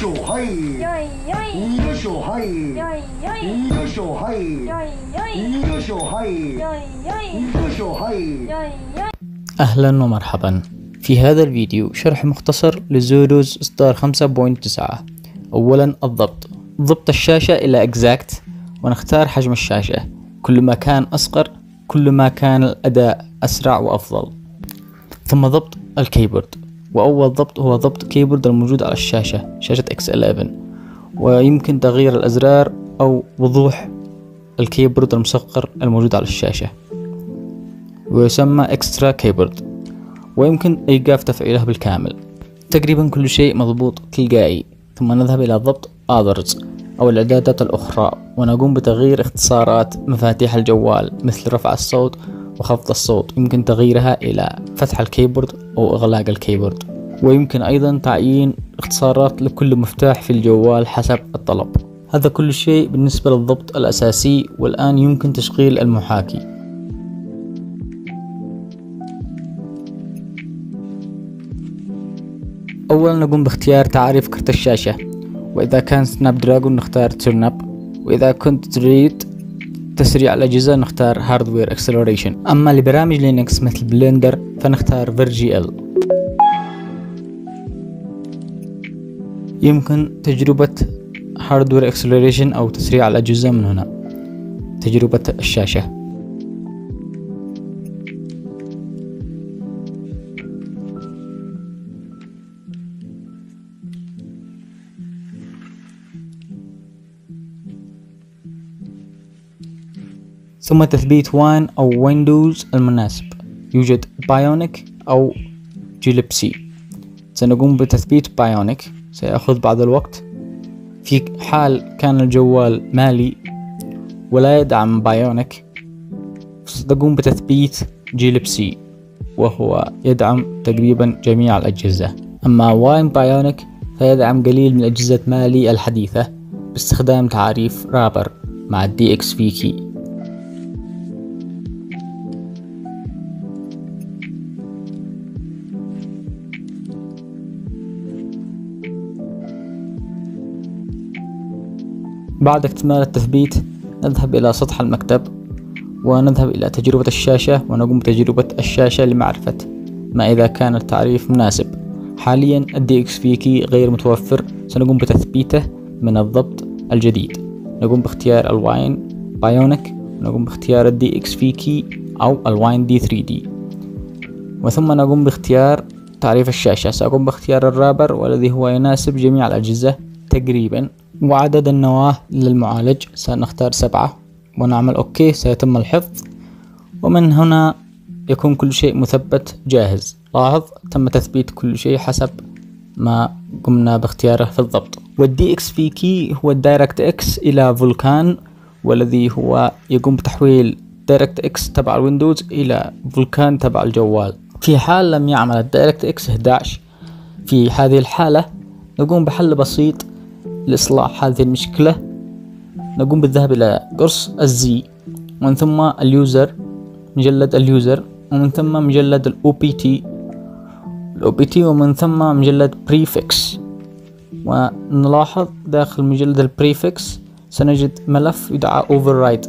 手はいよいよいよいしょはいよいよいよいしょはいよいよいよいしょはいよいよいよいしょはいよいよい أهلا ومرحبا في هذا الفيديو شرح مختصر لزولوز إصدار 5.9 أولا الضبط ضبط الشاشة إلى exact ونختار حجم الشاشة كل ما كان أصغر كل ما كان الأداء أسرع وأفضل ثم ضبط الكيبورد وأول ضبط هو ضبط keyboard الموجود على الشاشة شاشة X11 ويمكن تغيير الأزرار أو وضوح ال keyboard المصغر الموجود على الشاشة. ويسمى extra keyboard. ويمكن إيقاف تفعيله بالكامل. تقريبا كل شيء مضبوط تلقائي. ثم نذهب إلى ضبط others أو الإعدادات الأخرى. ونقوم بتغيير اختصارات مفاتيح الجوال مثل رفع الصوت وخفض الصوت. يمكن تغييرها إلى فتح ال keyboard أو إغلاق ال keyboard. ويمكن أيضا تعيين اختصارات لكل مفتاح في الجوال حسب الطلب. هذا كل شيء بالنسبة للضبط الأساسي والآن يمكن تشغيل المحاكي. أولا نقوم باختيار تعريف كرت الشاشة. وإذا كان Snapdragon نختار Turnip وإذا كنت تريد تسريع الأجهزة نختار hardware acceleration أما لبرامج لينكس مثل Blender فنختار ال يمكن تجربة hardware acceleration أو تسريع الأجهزة من هنا. تجربة الشاشة. ثم تثبيت Wine أو ويندوز المناسب. يوجد Bionic أو glibc سنقوم بتثبيت Bionic. سيأخذ بعض الوقت. في حال كان الجوال Mali ولا يدعم Bionic ستقوم بتثبيت glibc وهو يدعم تقريبا جميع الأجهزة. أما Wine Bionic فيدعم قليل من أجهزة Mali الحديثة باستخدام تعريف wrapper مع ال DXVK. بعد اكتمال التثبيت نذهب إلى سطح المكتب ونذهب إلى تجربة الشاشة ونقوم بتجربة الشاشة لمعرفة ما إذا كان التعريف مناسب. حاليا ال DXVK غير متوفر سنقوم بتثبيته من الضبط الجديد. نقوم باختيار ال Wine Bionic ونقوم باختيار الدي إكس في كي أو الواين دي 3 دي وثم نقوم باختيار تعريف الشاشة. سأقوم باختيار ال wrapper والذي هو يناسب جميع الأجهزة. تقريبا. وعدد النواة للمعالج سنختار سبعة. ونعمل OK سيتم الحفظ. ومن هنا يكون كل شيء مثبت جاهز. لاحظ تم تثبيت كل شيء حسب ما قمنا باختياره في الضبط. وال DXVK هو ال DirectX إلى Vulkan والذي هو يقوم بتحويل DirectX تبع الويندوز إلى Vulkan تبع الجوال. في حال لم يعمل ال DirectX 11 في هذه الحالة نقوم بحل بسيط لإصلاح هذه المشكلة. نقوم بالذهاب إلى قرص ال Z ومن ثم ال user مجلد ال user ومن ثم مجلد ال OPT ال OPT ومن ثم مجلد prefix. ونلاحظ داخل مجلد ال prefix سنجد ملف يدعى override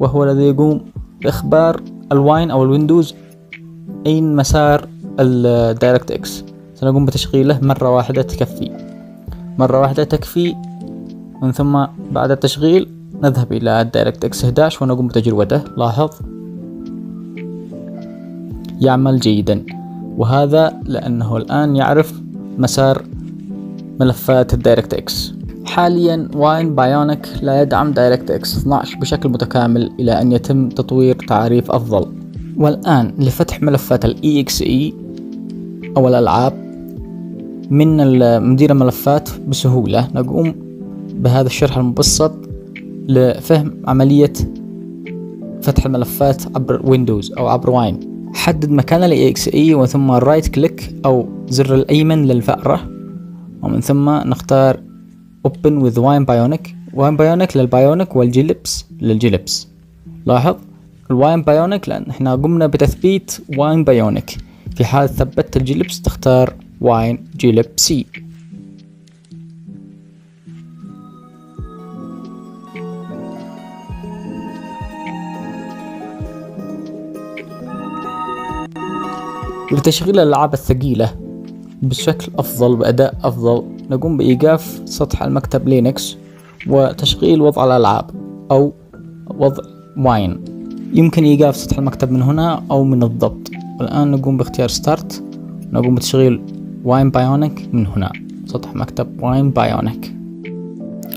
وهو الذي يقوم بإخبار ال Wine أو الويندوز أين مسار ال DirectX سنقوم بتشغيله مرة واحدة تكفي. مرة واحدة تكفي من ثم بعد التشغيل نذهب إلى ال DirectX 11 ونقوم بتجربته لاحظ؟ يعمل جيدا. وهذا لأنه الآن يعرف مسار ملفات ال DirectX. حاليا Wine Bionic لا يدعم DirectX 12 بشكل متكامل إلى أن يتم تطوير تعريف أفضل. والآن لفتح ملفات ال EXE أو الألعاب من مدير الملفات بسهولة. نقوم بهذا الشرح المبسط لفهم عملية فتح الملفات عبر ويندوز أو عبر Wine حدد مكان ال EXE وثم right click أو زر الأيمن للفأرة. ومن ثم نختار Open with Wine Bionic. Wine Bionic لل Bionic وال glibc لل glibc لاحظ ال Wine Bionic لأن إحنا قمنا بتثبيت Wine Bionic في حال ثبتت ال glibc تختار Wine glibc لتشغيل الألعاب الثقيلة بشكل أفضل بأداء أفضل نقوم بإيقاف سطح المكتب لينكس وتشغيل وضع الألعاب أو وضع Wine يمكن إيقاف سطح المكتب من هنا أو من الضبط. الآن نقوم باختيار start نقوم بتشغيل Wine Bionic من هنا. سطح مكتب Wine Bionic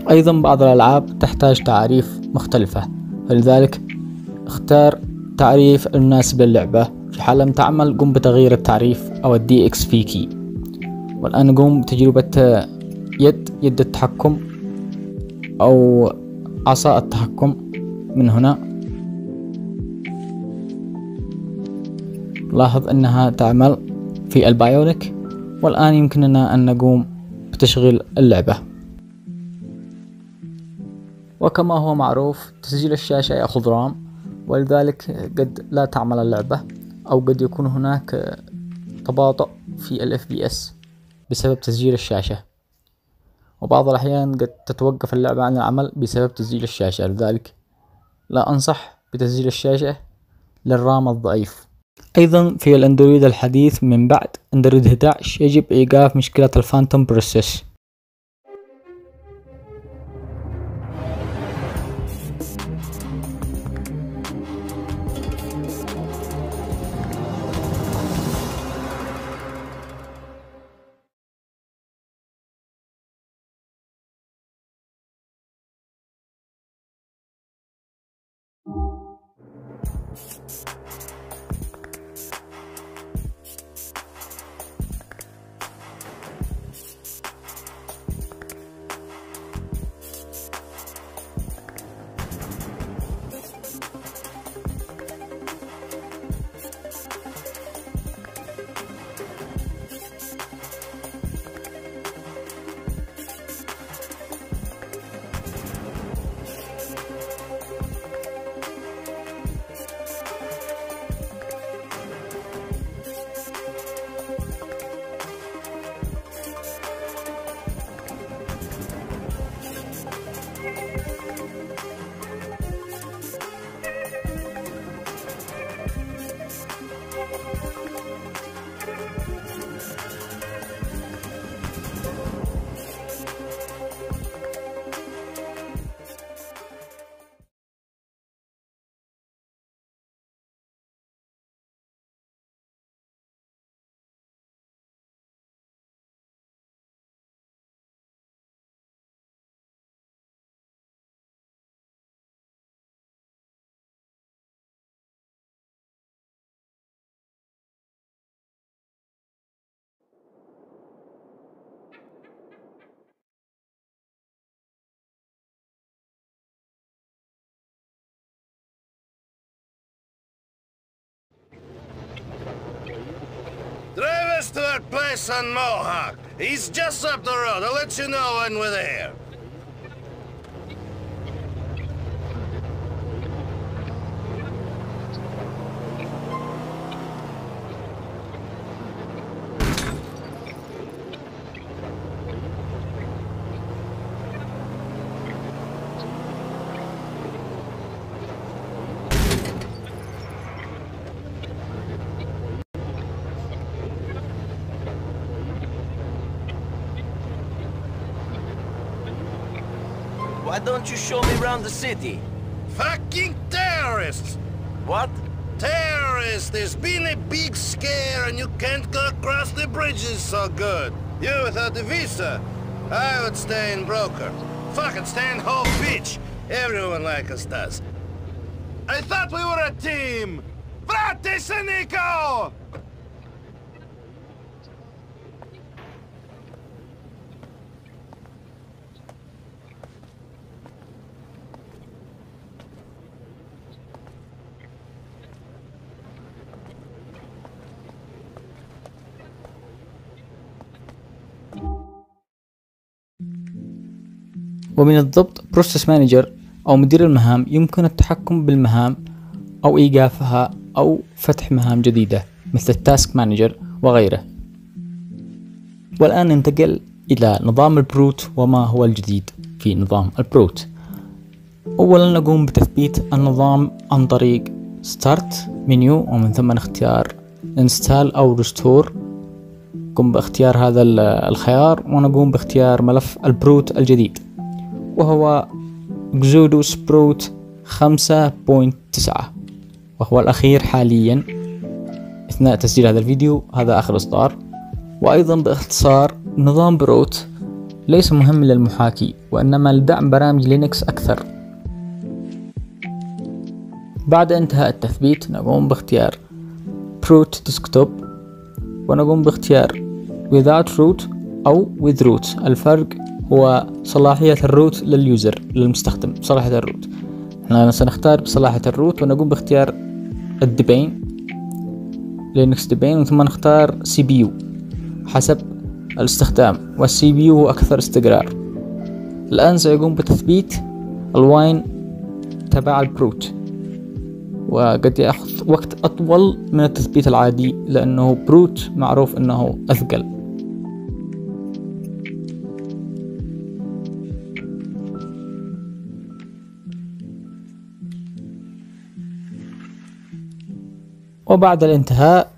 أيضا بعض الألعاب تحتاج تعريف مختلفة. فلذلك اختار تعريف المناسب للعبة في حال لم تعمل قم بتغيير التعريف أو ال DXVK والآن نقوم بتجربة يد يد التحكم أو عصا التحكم من هنا. لاحظ أنها تعمل في البايونيك والآن يمكننا أن نقوم بتشغيل اللعبة. وكما هو معروف تسجيل الشاشة يأخذ رام ولذلك قد لا تعمل اللعبة أو قد يكون هناك تباطؤ في ال FPS بسبب تسجيل الشاشة. وبعض الأحيان قد تتوقف اللعبة عن العمل بسبب تسجيل الشاشة لذلك لا أنصح بتسجيل الشاشة للرام الضعيف. أيضا في الأندرويد الحديث من بعد أندرويد 11 يجب إيقاف مشكلة الفانتوم بروسيس. That place on Mohawk. He's just up the road. I'll let you know when we're there. Don't you show me around the city? Fucking terrorists! What? Terrorists! There's been a big scare and you can't go across the bridges so good. You without the visa. I would stay in Broker. Fucking stay in Whole Beach. Everyone like us does. I thought we were a team! Frate Nico! ومن الضبط process manager أو مدير المهام يمكن التحكم بالمهام أو إيقافها أو فتح مهام جديدة مثل ال task manager وغيره. والآن ننتقل إلى نظام ال proot وما هو الجديد في نظام ال proot. أولا نقوم بتثبيت النظام عن طريق start menu ومن ثم اختيار install أو restore قم باختيار هذا ال- الخيار ونقوم باختيار ملف ال proot الجديد. وهو XoDos proot خمسة point تسعة. وهو الأخير حاليا. أثناء تسجيل هذا الفيديو هذا آخر إصدار. وأيضا باختصار نظام proot ليس مهم للمحاكي وإنما لدعم برامج لينكس أكثر. بعد انتهاء التثبيت نقوم باختيار proot desktop ونقوم باختيار without root أو with root. الفرق هو صلاحية ال root لل user للمستخدم صلاحية ال root. إحنا سنختار بصلاحية ال root ونقوم باختيار ال Debian لينكس Debian ثم نختار CPU حسب الاستخدام. وال CPU هو أكثر استقرار. الآن سيقوم بتثبيت ال Wine تبع البروت. وقد يأخذ وقت أطول من التثبيت العادي لأنه بروت معروف أنه أثقل. وبعد الانتهاء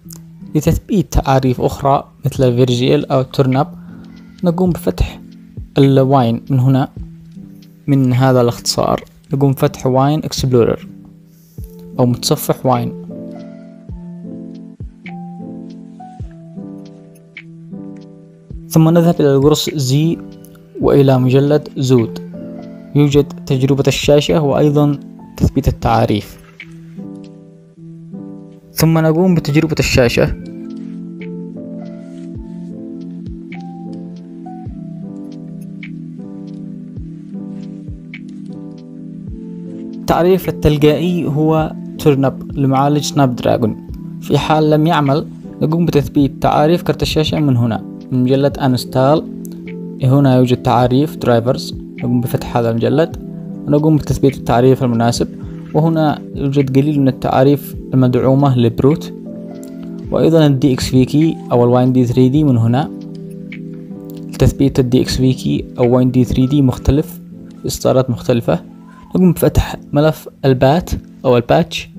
لتثبيت تعاريف أخرى مثل الفيرجيل أو التورناب نقوم بفتح ال Wine من هنا. من هذا الاختصار نقوم بفتح Wine Explorer أو متصفح Wine. ثم نذهب إلى القرص Z وإلى مجلد زود. يوجد تجربة الشاشة وأيضا تثبيت التعاريف. ثم نقوم بتجربة الشاشة. التعريف التلقائي هو Turnip لمعالج Snapdragon في حال لم يعمل نقوم بتثبيت تعاريف كرت الشاشة من هنا من مجلد install هنا يوجد تعاريف drivers نقوم بفتح هذا المجلد ونقوم بتثبيت التعريف المناسب. وهنا يوجد قليل من التعاريف المدعومة ل proot. وأيضا الدي إكس في كي أو الواين دي 3 دي من هنا. لتثبيت الدي إكس في كي أو واين دي 3 دي مختلف إصدارات مختلفة. نقوم بفتح ملف ال bat أو ال batch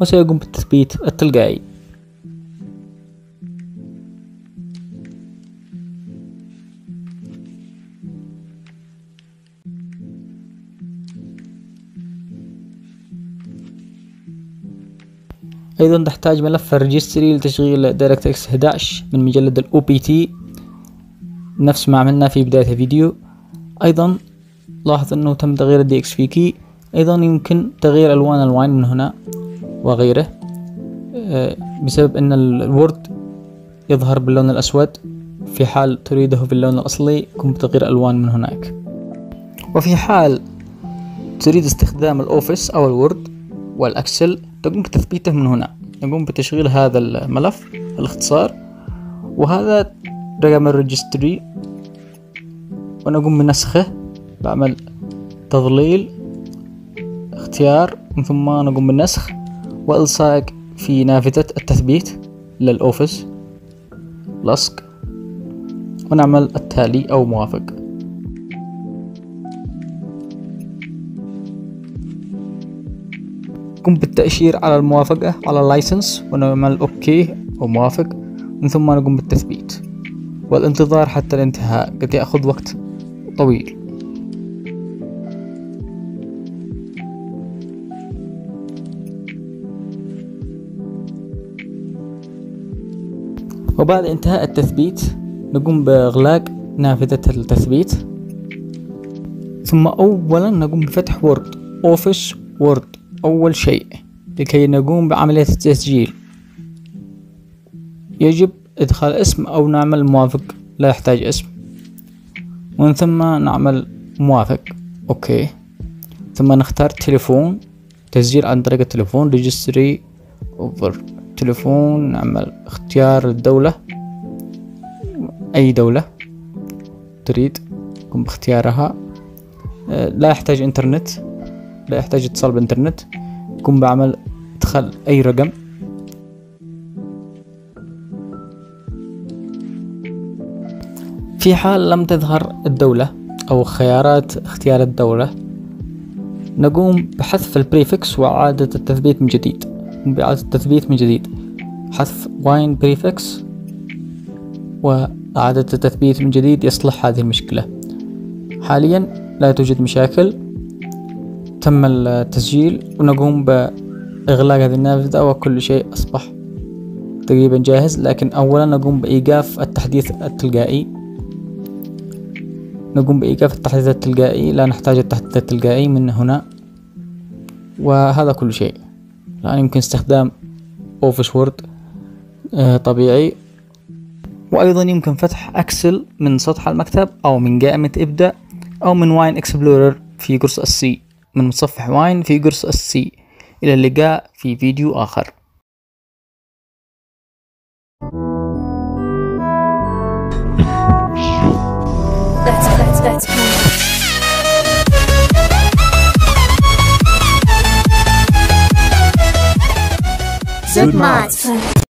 وسيقوم بالتثبيت التلقائي. أيضا تحتاج ملف ال registry لتشغيل DirectX 11 من مجلد ال opt نفس ما عملنا في بداية الفيديو. أيضا لاحظ أنه تم تغيير ال DXVK أيضا يمكن تغيير ألوان ال Wine من هنا وغيره. آه، بسبب أن ال Word يظهر باللون الأسود. في حال تريده باللون الأصلي قم بتغيير ألوان من هناك. وفي حال تريد استخدام ال Office أو ال Word وال Excel تقوم بتثبيته من هنا. نقوم بتشغيل هذا الملف الاختصار وهذا رقم ال registry. ونقوم بنسخه. بعمل تظليل اختيار من ثم نقوم بالنسخ. والصاق في نافذة التثبيت لل Office. لصق. ونعمل التالي أو موافق. قم بالتأشير على الموافقة على ال license ونعمل okay أو موافق من ثم نقوم بالتثبيت. والانتظار حتى الانتهاء قد يأخذ وقت طويل. وبعد انتهاء التثبيت نقوم بإغلاق نافذة التثبيت. ثم أولا نقوم بفتح Word Office Word أول شيء لكي نقوم بعملية التسجيل. يجب إدخال اسم أو نعمل موافق. لا يحتاج اسم. ومن ثم نعمل موافق. okay. ثم نختار تليفون. تسجيل عن طريق التليفون. register over telephone. نعمل اختيار الدولة. أي دولة تريد؟ قم باختيارها. آه، لا يحتاج إنترنت. لا يحتاج اتصال بإنترنت. قم بعمل ادخال أي رقم. في حال لم تظهر الدولة أو خيارات اختيار الدولة نقوم بحذف ال prefix وإعادة التثبيت من جديد. بإعادة التثبيت من جديد. حذف Wine prefix وإعادة التثبيت من جديد يصلح هذه المشكلة. حاليا لا توجد مشاكل. تم التسجيل ونقوم بإغلاق هذه النافذة وكل شيء أصبح تقريبا جاهز. لكن أولا نقوم بإيقاف التحديث التلقائي. نقوم بإيقاف التحديث التلقائي. لا نحتاج التحديث التلقائي من هنا. وهذا كل شيء. الآن يمكن استخدام أوفيس وورد آه، طبيعي. وأيضا يمكن فتح Excel من سطح المكتب أو من قائمة ابدأ أو من Wine Explorer في قرص ال C. من متصفح Wine في قرص ال C إلى اللقاء في فيديو آخر. Good mods.